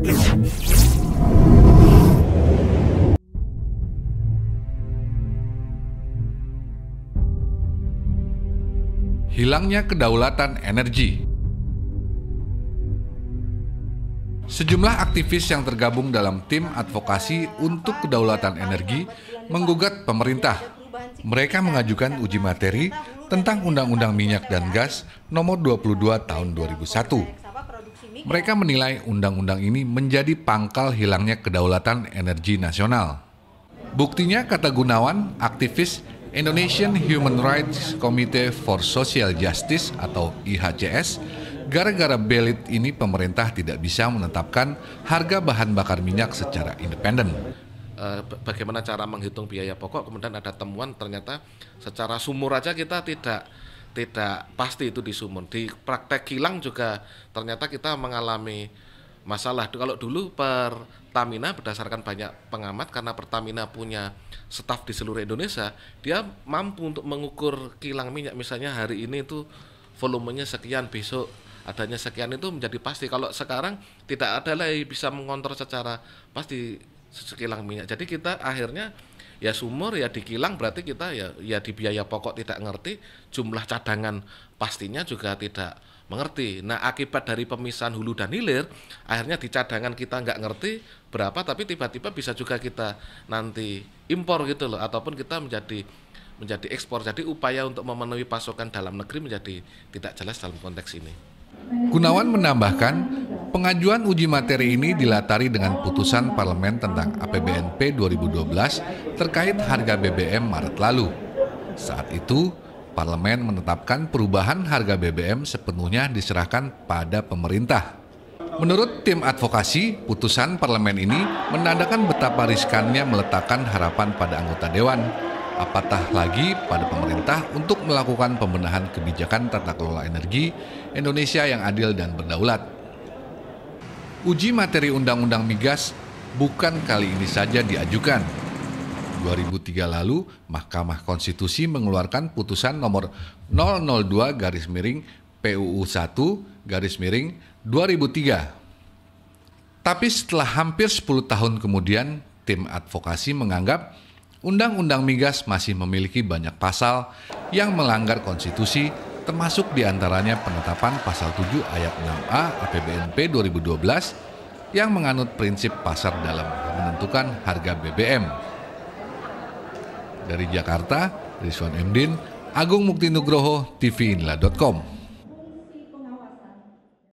Hilangnya kedaulatan energi. Sejumlah aktivis yang tergabung dalam tim advokasi untuk kedaulatan energi menggugat pemerintah. Mereka mengajukan uji materi tentang Undang-Undang Minyak dan Gas Nomor 22 Tahun 2001. Mereka menilai undang-undang ini menjadi pangkal hilangnya kedaulatan energi nasional. Buktinya, kata Gunawan, aktivis Indonesian Human Rights Committee for Social Justice atau IHCS, gara-gara belit ini pemerintah tidak bisa menetapkan harga bahan bakar minyak secara independen. Eh, bagaimana cara menghitung biaya pokok, kemudian ada temuan ternyata secara sumur aja kita tidak tidak pasti itu di sumur. Di praktek kilang juga ternyata kita mengalami masalah. Kalau dulu Pertamina berdasarkan banyak pengamat karena Pertamina punya staf di seluruh Indonesia, dia mampu untuk mengukur kilang minyak misalnya hari ini itu volumenya sekian, besok adanya sekian itu menjadi pasti. Kalau sekarang tidak ada lagi bisa mengontrol secara pasti sekilang minyak. Jadi kita akhirnya ya sumur ya di kilang berarti kita ya ya di biaya pokok tidak ngerti, jumlah cadangan pastinya juga tidak mengerti. Nah akibat dari pemisahan hulu dan hilir, akhirnya di cadangan kita nggak ngerti berapa, tapi tiba-tiba bisa juga kita nanti impor gitu loh, ataupun kita menjadi menjadi ekspor. Jadi upaya untuk memenuhi pasokan dalam negeri menjadi tidak jelas dalam konteks ini. Gunawan menambahkan, pengajuan uji materi ini dilatari dengan putusan parlemen tentang APBNP 2012 terkait harga BBM Maret lalu. Saat itu, parlemen menetapkan perubahan harga BBM sepenuhnya diserahkan pada pemerintah. Menurut tim advokasi, putusan parlemen ini menandakan betapa riskannya meletakkan harapan pada anggota dewan, apatah lagi pada pemerintah untuk melakukan pembenahan kebijakan tata kelola energi Indonesia yang adil dan berdaulat. Uji materi Undang-Undang Migas bukan kali ini saja diajukan, 2003 lalu, Mahkamah Konstitusi mengeluarkan putusan nomor 002 garis miring PUU 1 garis miring 2003. Tapi setelah hampir 10 tahun kemudian, tim advokasi menganggap Undang-Undang Migas masih memiliki banyak pasal yang melanggar konstitusi termasuk di antaranya penetapan pasal 7 ayat 6A APBNP 2012 yang menganut prinsip pasar dalam menentukan harga BBM. Dari Jakarta, Rizwan Emdin, Agung Mukti Nugroho, tvinla.com.